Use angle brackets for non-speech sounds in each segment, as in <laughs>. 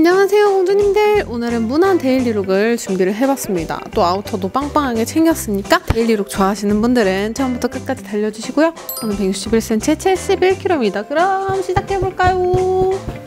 안녕하세요 공주님들. 오늘은 무난 daily look을 준비를 해봤습니다. 또 아우터도 빵빵하게 챙겼으니까 daily look 좋아하시는 분들은 처음부터 끝까지 달려주시고요. 저는 161cm 71kg입니다 그럼 시작해볼까요? 짠!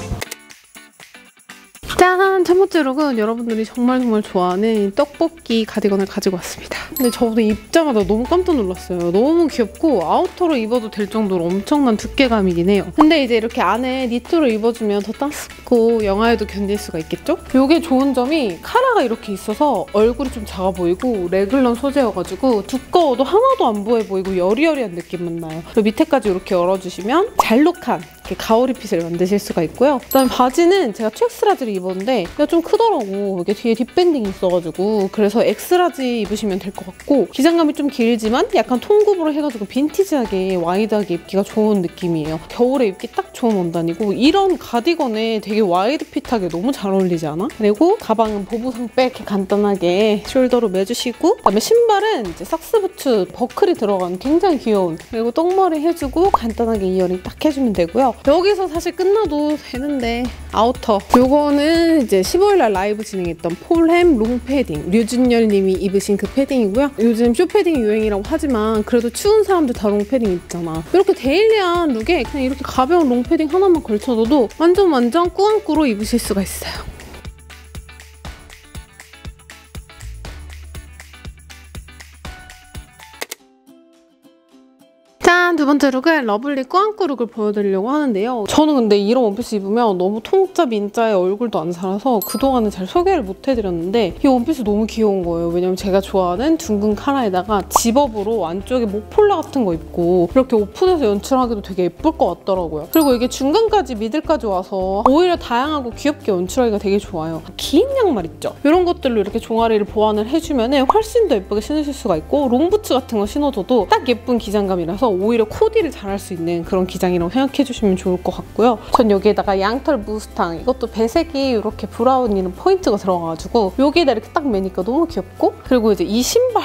첫 번째 look은 여러분들이 정말 정말 좋아하는 떡볶이 가디건을 가지고 왔습니다. 근데 저도 입자마자 너무 깜짝 놀랐어요. 너무 귀엽고 아우터로 입어도 될 정도로 엄청난 두께감이긴 해요. 근데 이제 이렇게 안에 니트로 입어주면 더 따숩고 영하에도 견딜 수가 있겠죠? 이게 좋은 점이 카라가 이렇게 있어서 얼굴이 좀 작아 보이고 래글런 소재여가지고 두꺼워도 하나도 안 부해 보이고 여리여리한 느낌만 나요. 밑에까지 이렇게 열어주시면 잘록한 이렇게 가오리 fit을 만드실 수가 있고요. 그다음에 바지는 제가 2X라지를 입었는데 얘가 좀 크더라고. 이게 뒤에 뒷밴딩이 있어가지고 그래서 X large 입으시면 될 것 같고 기장감이 좀 길지만 약간 통굽으로 해가지고 빈티지하게 wide하게 입기가 좋은 느낌이에요. 겨울에 입기 딱 좋은 원단이고 이런 가디건에 되게 wide fit하게 너무 잘 어울리지 않아? 그리고 가방은 보부상백 이렇게 간단하게 shoulder로 매주시고 그다음에 신발은 이제 socks boots 버클이 들어간 굉장히 귀여운 그리고 똥머리 해주고 간단하게 이어링 딱 해주면 되고요. 여기서 사실 끝나도 되는데 아우터 요거는 이제 15일날 라이브 진행했던 폴햄 long 패딩 류준열 님이 입으신 그 패딩이고요. 요즘 쇼 패딩이 유행이라고 하지만 그래도 추운 사람들 다 long 패딩 입잖아. 이렇게 daily한 look에 그냥 이렇게 가벼운 long 패딩 하나만 걸쳐둬도 완전 완전 꾸안꾸로 입으실 수가 있어요. 번째 look은 lovely 꾸안꾸 look을 보여드리려고 하는데요. 저는 근데 이런 원피스 입으면 너무 통짜 민짜에 얼굴도 안 살아서 그동안은 잘 소개를 못 해드렸는데 이 원피스 너무 귀여운 거예요. 왜냐면 제가 좋아하는 둥근 카라에다가 zip-up으로 안쪽에 목폴라 같은 거 입고 이렇게 오픈해서 연출하기도 되게 예쁠 것 같더라고요. 그리고 이게 중간까지 middle까지 와서 오히려 다양하고 귀엽게 연출하기가 되게 좋아요. 긴 양말 있죠? 이런 것들로 이렇게 종아리를 보완을 해주면 훨씬 더 예쁘게 신으실 수가 있고 롱부츠 같은 거 신어줘도 딱 예쁜 기장감이라서 오히려 코디를 잘할 수 있는 그런 기장이라고 생각해 주시면 좋을 것 같고요. 전 여기에다가 양털 무스탕 이것도 배색이 이렇게 brown이는 포인트가 들어가가지고 여기에다 이렇게 딱 매니까 너무 귀엽고 그리고 이제 이 신발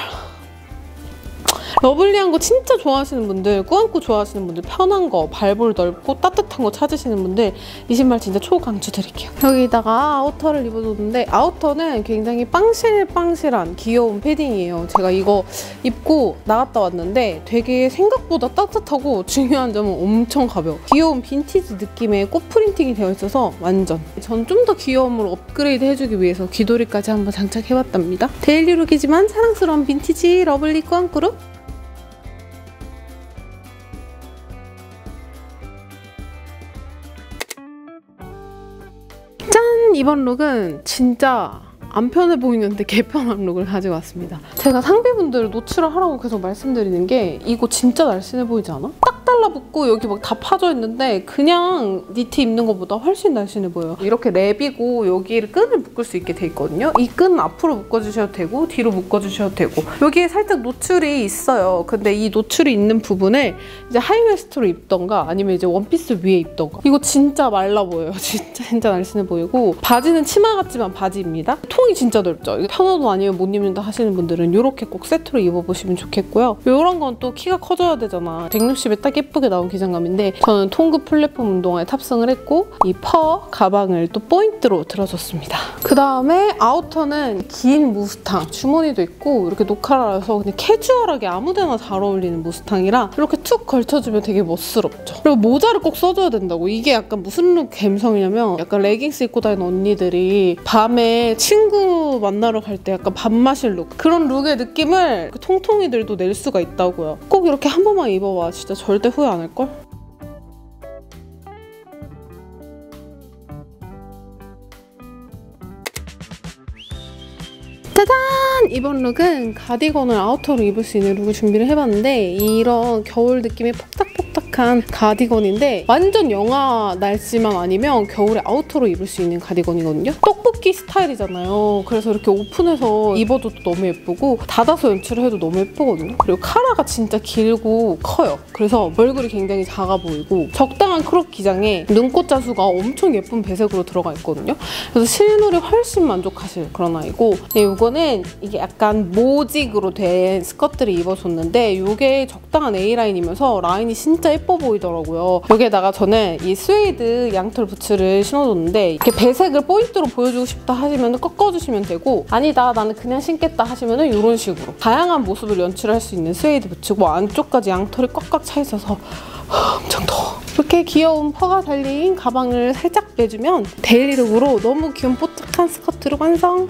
러블리한 거 진짜 좋아하시는 분들, 꾸안꾸 좋아하시는 분들, 편한 거, 발볼 넓고 따뜻한 거 찾으시는 분들 이 신발 진짜 초강추 드릴게요. 여기다가 아우터를 입어줬는데 아우터는 굉장히 빵실빵실한 귀여운 패딩이에요. 제가 이거 입고 나갔다 왔는데 되게 생각보다 따뜻하고 중요한 점은 엄청 가벼워. 귀여운 빈티지 느낌의 꽃 프린팅이 되어 있어서 완전. 전 좀 더 귀여움으로 업그레이드 해주기 위해서 귀도리까지 한번 장착해봤답니다. 데일리룩이지만 사랑스러운 빈티지 러블리 꾸안꾸룩 이번 룩은 진짜 안 편해 보이는데 개편한 룩을 가지고 왔습니다. 제가 상비분들 노출을 하라고 계속 말씀드리는 게 이거 진짜 날씬해 보이지 않아? 딱 달라붙고 여기 막 다 파져 있는데 그냥 니트 입는 것보다 훨씬 날씬해 보여요. 이렇게 랩이고 여기를 끈을 묶을 수 있게 돼 있거든요. 이 끈 앞으로 묶어주셔도 되고 뒤로 묶어주셔도 되고 여기에 살짝 노출이 있어요. 근데 이 노출이 있는 부분을 이제 하이웨스트로 입던가 아니면 이제 원피스 위에 입던가 이거 진짜 말라 보여요. <laughs> 진짜 진짜 날씬해 보이고 바지는 치마 같지만 바지입니다. 통이 진짜 넓죠. 편어도 아니면 못 입는다 하시는 분들은 이렇게 꼭 세트로 입어보시면 좋겠고요. 이런 건 또 키가 커져야 되잖아. 160에 딱 예쁘게 나온 기장감인데 저는 통굽 플랫폼 운동화에 탑승을 했고 이 퍼 가방을 또 포인트로 들어줬습니다. 그 다음에 아우터는 긴 무스탕 주머니도 있고 이렇게 노카라라서 그냥 캐주얼하게 아무데나 잘 어울리는 무스탕이라 이렇게 툭 걸쳐주면 되게 멋스럽죠. 그리고 모자를 꼭 써줘야 된다고 이게 약간 무슨 룩 감성이냐면 약간 레깅스 입고 다니는 언니들이 밤에 친구 만나러 갈 때 약간 밥 마실 룩 그런 룩의 느낌을 그 통통이들도 낼 수가 있다고요. 꼭 이렇게 한 번만 입어봐. 진짜 절대 후회 안 할걸? 짜잔! 이번 룩은 가디건을 아우터로 입을 수 있는 룩을 준비를 해봤는데 이런 겨울 느낌의 폭닥폭닥한 가디건인데 완전 영하 날씨만 아니면 겨울에 아우터로 입을 수 있는 가디건이거든요. 떡볶이 스타일이잖아요. 그래서 이렇게 오픈해서 입어도 너무 예쁘고 닫아서 연출을 해도 너무 예쁘거든요. 그리고 카라가 진짜 길고 커요. 그래서 얼굴이 굉장히 작아 보이고 적당한 크롭 기장에 눈꽃 자수가 엄청 예쁜 배색으로 들어가 있거든요. 그래서 실물이 훨씬 만족하실 그런 아이고 네, 이거는 이게 약간 모직으로 된 스커트를 입어줬는데 이게 적당한 A라인이면서 라인이 진짜 진짜 예뻐 보이더라고요. 여기에다가 저는 이 스웨이드 양털 부츠를 신어줬는데 이렇게 배색을 포인트로 보여주고 싶다 하시면 꺾어주시면 되고 아니다 나는 그냥 신겠다 하시면 이런 식으로 다양한 모습을 연출할 수 있는 스웨이드 부츠고 안쪽까지 양털이 꽉꽉 차 있어서 엄청 더워. 이렇게 귀여운 퍼가 달린 가방을 살짝 메주면 데일리룩으로 너무 귀여운 뽀짝한 스커트로 완성!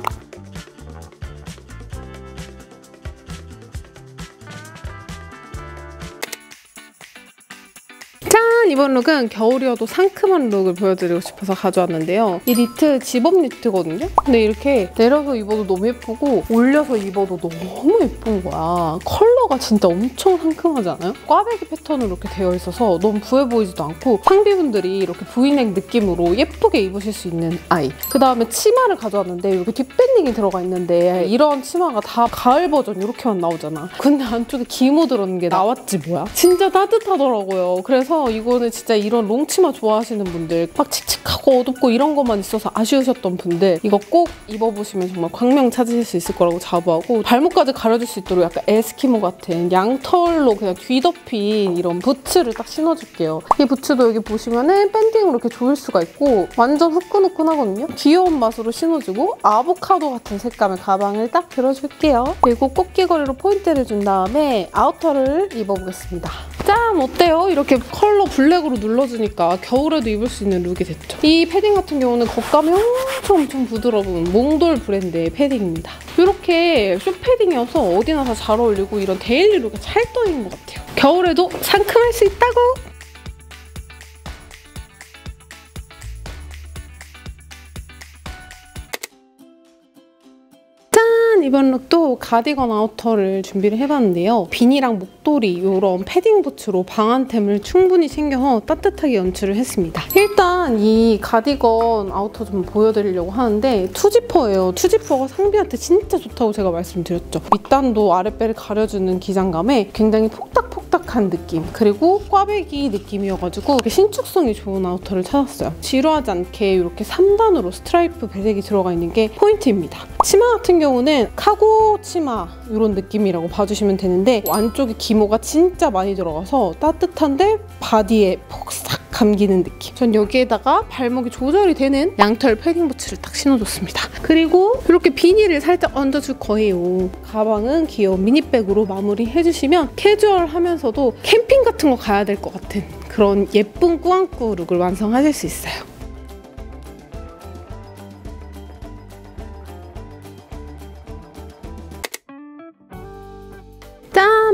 이번 룩은 겨울이어도 상큼한 룩을 보여드리고 싶어서 가져왔는데요. 이 니트 집업 니트거든요? 근데 이렇게 내려서 입어도 너무 예쁘고 올려서 입어도 너무 예쁜 거야. 컬러가 진짜 엄청 상큼하지 않아요? 꽈배기 패턴으로 이렇게 되어 있어서 너무 부해 보이지도 않고 상비분들이 이렇게 브이넥 느낌으로 예쁘게 입으실 수 있는 아이. 그 다음에 치마를 가져왔는데 이렇게 뒷밴딩이 들어가 있는데 이런 치마가 다 가을 버전 이렇게만 나오잖아. 근데 안쪽에 기모 들어있는 게 나왔지 뭐야? 진짜 따뜻하더라고요. 그래서 이거는 진짜 이런 롱치마 좋아하시는 분들 막 칙칙하고 어둡고 이런 것만 있어서 아쉬우셨던 분들 이거 꼭 입어보시면 정말 광명 찾으실 수 있을 거라고 자부하고 발목까지 가려줄 수 있도록 약간 에스키모 같은 양털로 그냥 뒤덮인 이런 부츠를 딱 신어줄게요. 이 부츠도 여기 보시면은 밴딩으로 이렇게 조일 수가 있고 완전 후끈후끈하거든요. 귀여운 맛으로 신어주고 아보카도 같은 색감의 가방을 딱 들어줄게요. 그리고 꽃 귀걸이로 포인트를 준 다음에 아우터를 입어보겠습니다. 짠! 어때요? 이렇게 컬러 블랙으로 눌러주니까 겨울에도 입을 수 있는 룩이 됐죠. 이 패딩 같은 경우는 겉감이 엄청 엄청 부드러운 몽돌 브랜드의 패딩입니다. 이렇게 숏패딩이어서 어디나 다 잘 어울리고 이런 데일리 룩에 찰떡인 것 같아요. 겨울에도 상큼할 수 있다고! 이번 룩도 가디건 아우터를 준비를 해봤는데요. 비니랑 목도리 이런 패딩 부츠로 방한템을 충분히 챙겨서 따뜻하게 연출을 했습니다. 일단 이 가디건 아우터 좀 보여드리려고 하는데 투지퍼예요. 투지퍼가 상비한테 진짜 좋다고 제가 말씀드렸죠. 밑단도 아랫배를 가려주는 기장감에 굉장히 폭닥폭닥한 느낌 그리고 꽈배기 느낌이어가지고 신축성이 좋은 아우터를 찾았어요. 지루하지 않게 이렇게 3단으로 스트라이프 배색이 들어가 있는 게 포인트입니다. 치마 같은 경우는 카고 치마 이런 느낌이라고 봐주시면 되는데 안쪽에 기모가 진짜 많이 들어가서 따뜻한데 바디에 폭삭 감기는 느낌. 전 여기에다가 발목이 조절이 되는 양털 패딩 부츠를 딱 신어줬습니다. 그리고 이렇게 비니를 살짝 얹어줄 거예요. 가방은 귀여운 미니백으로 마무리해주시면 캐주얼하면서도 캠핑 같은 거 가야 될 것 같은 그런 예쁜 꾸안꾸 룩을 완성하실 수 있어요.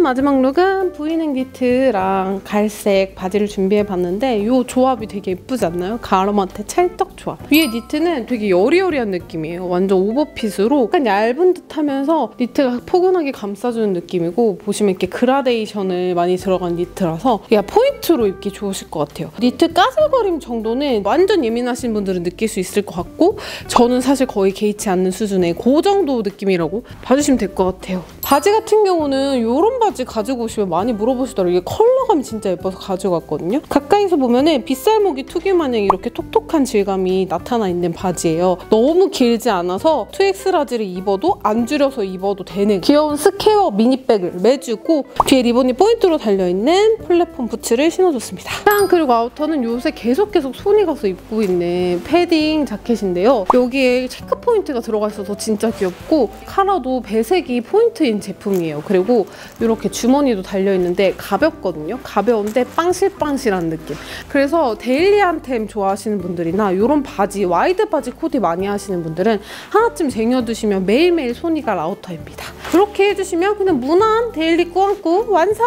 마지막 look은 브이넥 니트랑 갈색 바지를 준비해봤는데 이 조합이 되게 예쁘지 않나요? 가을 무드 찰떡 조합. 위에 니트는 되게 여리여리한 느낌이에요. 완전 오버핏으로 약간 얇은 듯 하면서 니트가 포근하게 감싸주는 느낌이고 보시면 이렇게 그라데이션을 많이 들어간 니트라서 그냥 포인트로 입기 좋으실 것 같아요. 니트 까슬거림 정도는 완전 예민하신 분들은 느낄 수 있을 것 같고 저는 사실 거의 개의치 않는 수준의 그 정도 느낌이라고 봐주시면 될 것 같아요. 바지 같은 경우는 이런 바지 가지고 오시면 많이 물어보시더라고요. 이게 컬러감이 진짜 예뻐서 가지고 왔거든요. 가까이서 보면은 빗살무늬 토기 마냥 이렇게 톡톡한 질감이 나타나 있는 바지예요. 너무 길지 않아서 2X 라지를 입어도 안 줄여서 입어도 되는 귀여운 square 미니백을 매주고 뒤에 리본이 포인트로 달려있는 플랫폼 부츠를 신어줬습니다. 짠! 그리고 아우터는 요새 계속 계속 손이 가서 입고 있는 패딩 자켓인데요. 여기에 체크 포인트가 들어가 있어서 진짜 귀엽고 카라도 배색이 포인트인 제품이에요. 그리고 이렇게 주머니도 달려있는데 가볍거든요. 가벼운데 빵실빵실한 느낌. 그래서 daily한 템 좋아하시는 분들이나 이런 바지, 와이드 바지 코디 많이 하시는 분들은 하나쯤 쟁여두시면 매일매일 손이 갈 아우터입니다. 그렇게 해주시면 그냥 무난 daily 꾸안꾸 완성!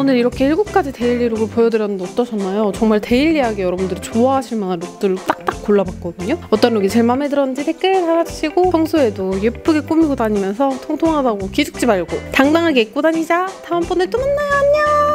오늘 이렇게 7가지 daily look을 보여드렸는데 어떠셨나요? 정말 daily하게 여러분들이 좋아하실 만한 look들을 딱딱 골라봤거든요. 어떤 look이 제일 마음에 들었는지 댓글 달아주시고 평소에도 예쁘게 꾸미고 다니면서 통통하다고 기죽지 말고 당당하게 입고 다니자. 다음번에 또 만나요. 안녕!